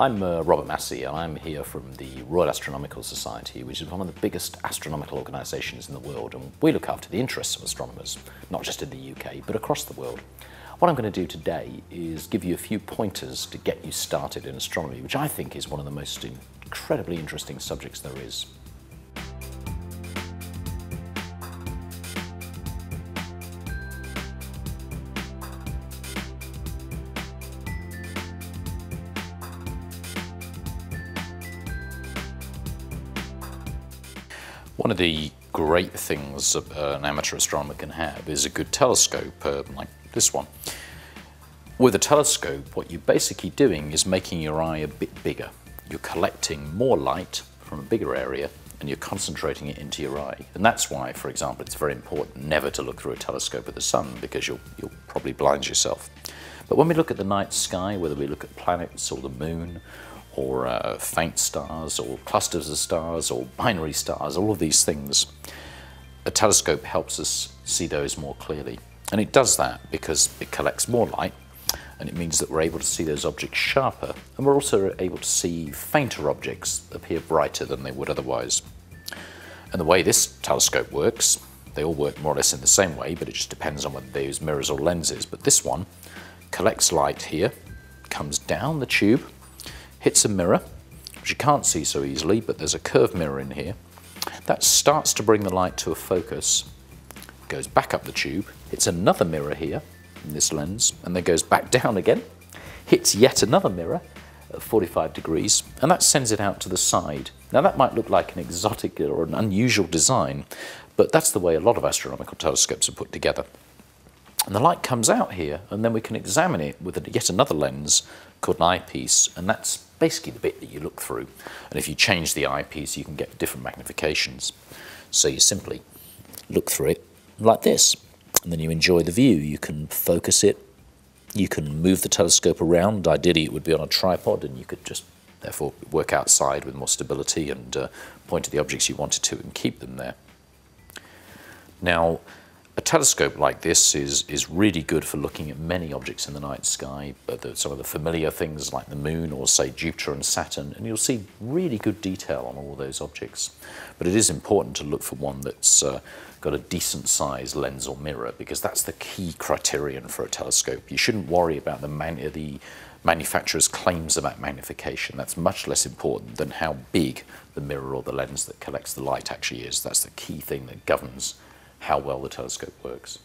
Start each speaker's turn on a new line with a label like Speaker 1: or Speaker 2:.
Speaker 1: I'm uh, Robert Massey and I'm here from the Royal Astronomical Society, which is one of the biggest astronomical organisations in the world and we look after the interests of astronomers, not just in the UK but across the world. What I'm going to do today is give you a few pointers to get you started in astronomy, which I think is one of the most incredibly interesting subjects there is. One of the great things an amateur astronomer can have is a good telescope uh, like this one. With a telescope, what you're basically doing is making your eye a bit bigger. You're collecting more light from a bigger area and you're concentrating it into your eye. And that's why, for example, it's very important never to look through a telescope at the sun because you'll, you'll probably blind yourself. But when we look at the night sky, whether we look at planets or the moon or uh, faint stars or clusters of stars or binary stars, all of these things, a telescope helps us see those more clearly. And it does that because it collects more light and it means that we're able to see those objects sharper and we're also able to see fainter objects appear brighter than they would otherwise. And the way this telescope works, they all work more or less in the same way, but it just depends on whether they use mirrors or lenses. But this one collects light here, comes down the tube, hits a mirror, which you can't see so easily, but there's a curved mirror in here. That starts to bring the light to a focus, goes back up the tube, hits another mirror here in this lens, and then goes back down again, hits yet another mirror at 45 degrees, and that sends it out to the side. Now that might look like an exotic or an unusual design, but that's the way a lot of astronomical telescopes are put together. And the light comes out here, and then we can examine it with yet another lens called an eyepiece, and that's basically the bit that you look through. And if you change the eyepiece, you can get different magnifications. So you simply look through it like this, and then you enjoy the view. You can focus it, you can move the telescope around. Ideally, it would be on a tripod, and you could just therefore work outside with more stability and uh, point to the objects you wanted to and keep them there. Now, telescope like this is, is really good for looking at many objects in the night sky, the, some of the familiar things like the moon or say Jupiter and Saturn, and you'll see really good detail on all those objects. But it is important to look for one that's uh, got a decent size lens or mirror because that's the key criterion for a telescope. You shouldn't worry about the, man the manufacturer's claims about magnification. That's much less important than how big the mirror or the lens that collects the light actually is. That's the key thing that governs how well the telescope works.